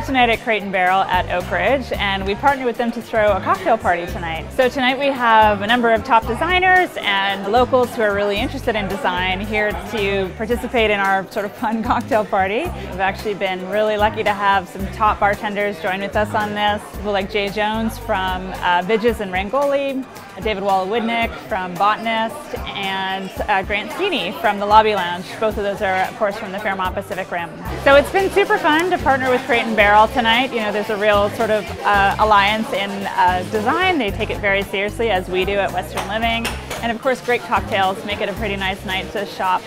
tonight at Crate and Barrel at Oakridge, and we partnered with them to throw a cocktail party tonight. So tonight we have a number of top designers and locals who are really interested in design here to participate in our sort of fun cocktail party. We've actually been really lucky to have some top bartenders join with us on this, people like Jay Jones from uh, Vij's and Rangoli, David Wolowidnyk from Botanist, and uh, Grant Sceney from the Lobby Lounge. Both of those are, of course, from the Fairmont Pacific Rim. So it's been super fun to partner with Crate and Barrel tonight. You know, there's a real sort of uh, alliance in uh, design. They take it very seriously, as we do at Western Living. And of course, great cocktails make it a pretty nice night to shop.